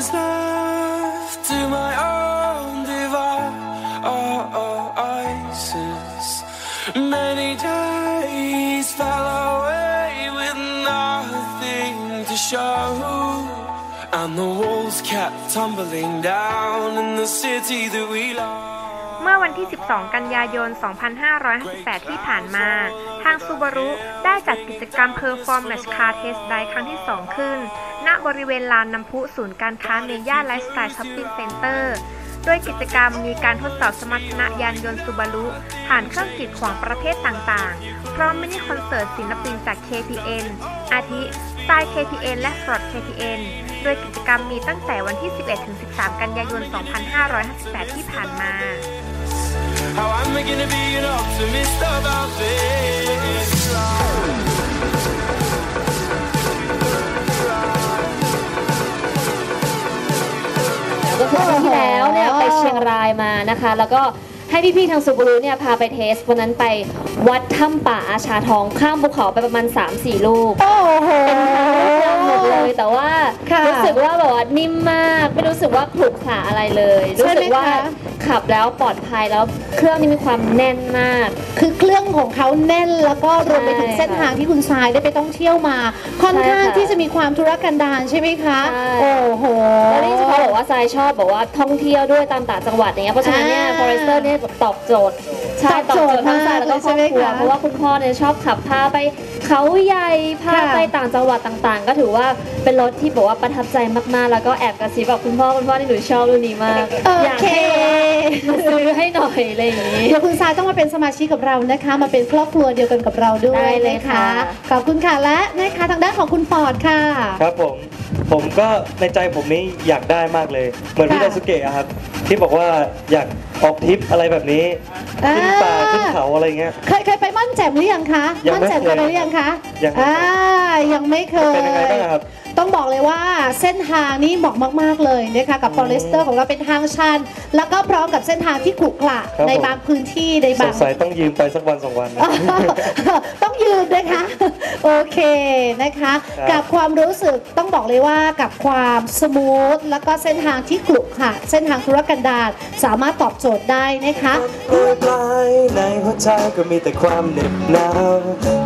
was left to my own devices. Many days fell away with nothing to show. And the walls kept tumbling down in the city that we love. เมื่อวันที่ 12 กันยายน 2558 ที่ผ่านมา ทางซูบารุได้จัดกิจกรรม Performance Car Test Drive ครั้งที่ 2 ขึ้น ณ บริเวณลานน้ำพุศูนย์การค้าเมย่าไลฟ์สไตล์ช้อปปิ้งเซ็นเตอร์โดยกิจกรรมมีการทดสอบสมรรถนะยานยนต์ซูบารุผ่านเครื่องกีดขวางประเภทต่างๆ พร้อมมินิคอนเสิร์ตศิลปินจาก KTN อาทิสไตล์ KPN และ Ford KPN โดยกิจกรรมมีตั้งแต่วันที่ 11-13 กันยายน 2558 ที่ผ่านมา How am I gonna be an optimist about this? ก็คือครั้งที่แล้วเนี่ยไปเชียงรายมานะคะ แล้วก็ให้พี่ๆทางสุบรุเนี่ยพาไปเทสวันนั้นไปวัดถ้ำป่าอาชาทองข้ามภูเขาไปประมาณ 3-4 ลูก โอ้โห หมดเลย แต่ว่าค่ะรู้สึกว่าแบบว่านิ่มมาก ไม่รู้สึกว่าขรุขระอะไรเลยรู้สึกว่าใช่ไหมคะขับแล้วปลอดภัยแล้วเครื่องนี้มีความแน่นมาก คือเครื่องของเขาแน่นแล้วก็รวมไปถึงใช่เส้นทางที่คุณทรายได้ไปต้องเที่ยวมา ค่อนข้างใช่ค่ะที่จะมีความทุรกันดารใช่ไหมคะ ใช่ โอ้โห แล้วนี่เฉพาะบอกว่าทรายชอบบอกว่าท่องเที่ยวด้วยตามต่างจังหวัดอย่างเงี้ยเพราะฉะนั้นเนี่ยอ่า ฟอเรสเตอร์เนี่ยตอบโจทย์ ใช่ ตออบบโจโจทย์ทั้งทรายแล้วก็ครอบครัวมากเลยใช่ไหมคะเพราะว่าคุณพ่อเนี่ยชอบขับพาไปเขาใหญ่พาค่ะไปต่างจังหวัดต่าง ๆ ก็ถือว่าเป็นรถที่บอกว่าประทับใจมากๆ แล้วก็แอบกระซิบบอกคุณพ่อคุณพ่อที่หนูชอบรุ่นนี้มากโอเค อยากให้มาซื้อให้หน่อยอะไรอย่างนี้เดี๋ยวคุณทรายต้องมาเป็นสมาชิกกับเรานะคะ มาเป็นครอบครัวเดียวกันกับเราด้วยได้เลยนะคะค่ะขอบคุณค่ะและนะคะทางด้านของคุณฟอร์ดค่ะ ครับผมผมก็ในใจผมนี่อยากได้มากเลย เหมือนพี่ค่ะไดสุเกะอะครับ ที่บอกว่าอยากออกทริปอะไรแบบนี้อ่าขึ้นป่าขึ้นเขาอะไรเงี้ย เคยเคยไปม่อนแจ่มหรือยังคะยังม่อนไม่แจ่มเคยเคยไปหรือยังคะยังไม่เคย อ่ายังไม่เคย เป็นยังไงบ้างครับ ต้องบอกเลยว่าเส้นทางนี้เหมาะมาก ๆ เลยนะคะกับ f o r e s t e r ของเราเป็นทางชัน แล้วก็พร้อมกับเส้นทางที่ขรุขระครับในผม บางพื้นที่ในสบาง งสัยต้องยืมไปสักวันสองวันนะ ต้องยืนนะคะ โอเคนะคะ ครับกับความรู้สึกต้องบอกเลยว่ากับความสมูทแล้วก็เส้นทางที่ขรุขระเส้นทางธุรกันนดารสามารถตอบโจทย์ได้นะคะโปรยปลายในหัวใจก็มีแต่ความเหน็บหนาว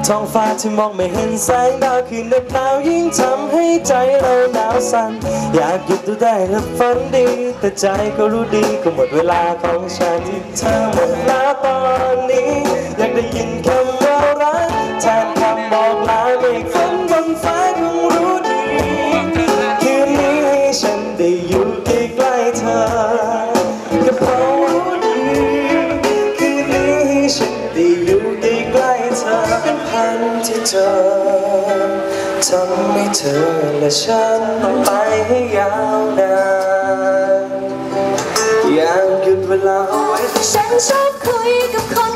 ท้องฟ้าที่มองไม่เห็นแสงดาวคือเหน็บหนาวยิ่งทำให้ใจเราหนาวสั่นอยากหยุดดูได้และฝันดี แต่ใจก็รู้ดีก็หมดเวลาของฉันที่เธอหมดแล้ว เธอทำให้เธอและฉันต้องไปให้ยาวนานอยากหยุดเวลาเอาไว้ฉันชอบคุยกับคน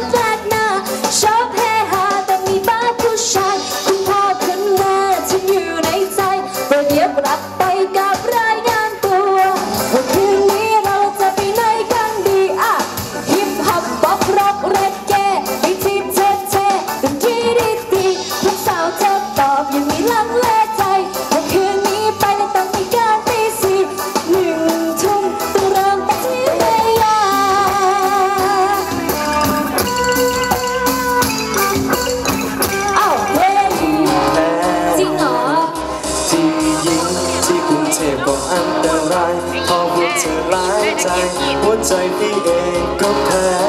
baby ain't compared.